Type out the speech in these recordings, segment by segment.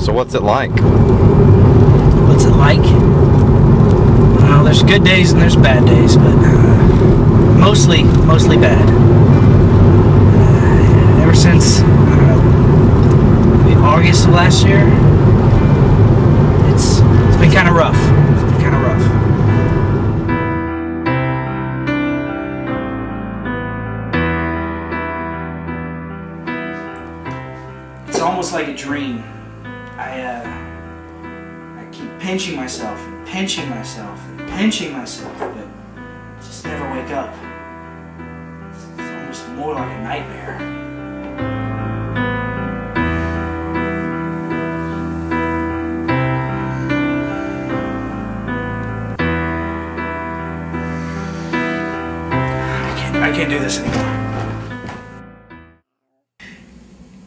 So what's it like? What's it like? Well, there's good days and there's bad days, but uh, mostly, mostly bad. Uh, ever since, know, August of last year, it's it's been kind of rough. It's been kind of rough. It's almost like a dream. I uh, I keep pinching myself and pinching myself and pinching myself, but just never wake up. It's almost more like a nightmare. I I can't do this anymore.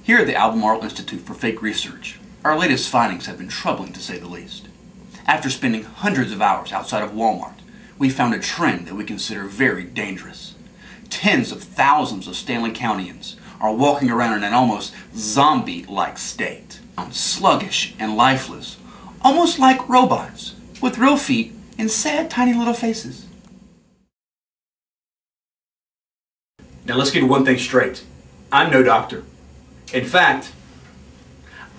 Here at the Albemarle Institute for Fake Research, our latest findings have been troubling to say the least. After spending hundreds of hours outside of Walmart, we found a trend that we consider very dangerous. Tens of thousands of Stanly Countyans are walking around in an almost zombie-like state, sluggish and lifeless, almost like robots, with real feet and sad tiny little faces. Now let's get one thing straight. I'm no doctor. In fact,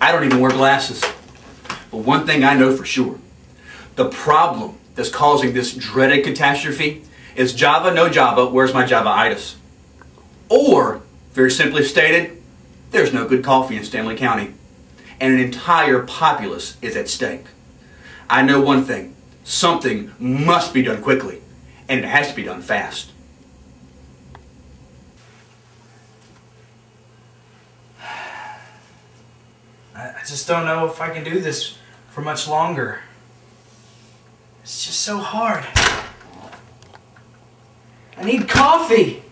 I don't even wear glasses. But one thing I know for sure the problem that's causing this dreaded catastrophe is Java, no Java, where's my Java-itis? Or, very simply stated, there's no good coffee in Stanly County. And an entire populace is at stake. I know one thing something must be done quickly, and it has to be done fast. I just don't know if I can do this for much longer. It's just so hard. I need coffee.